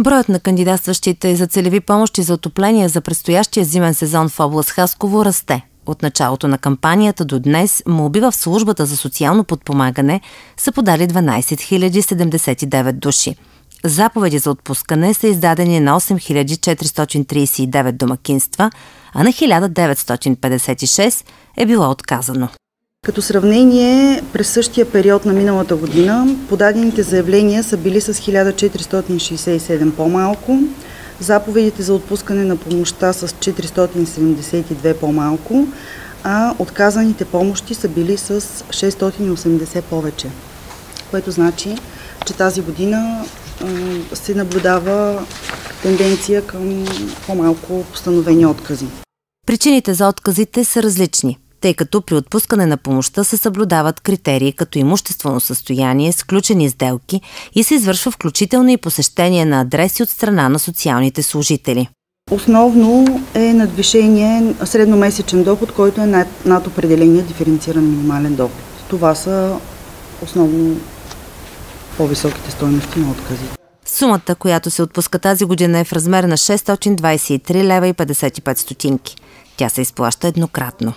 Броят на кандидатстващите за целеви помощи за отопление за предстоящия зимен сезон в област Хасково расте. От началото на кампанията до днес молби в службата за социално подпомагане са подали 12 079 души. Заповеди за отпускане са издадени на 8439 домакинства, а на 1956 е било отказано. Като сравнение, през същия период на миналата година подадените заявления са били с 1467 по-малко, заповедите за отпускане на помощта с 472 по-малко, а отказаните помощи са били с 680 повече. Което значи, че тази година се наблюдава тенденция към по-малко постановени откази. Причините за отказите са различни – тъй като при отпускане на помощта се съблюдават критерии като имуществено състояние, сключени сделки и се извършва включително и посещение на адреси от страна на социалните служители. Основно е надвишение средномесечен доход, който е над, над определения диференциран минимален доход. Това са основно по-високите стоености на отказите. Сумата, която се отпуска тази година е в размер на 623 лева и 55 стотинки. Тя се изплаща еднократно.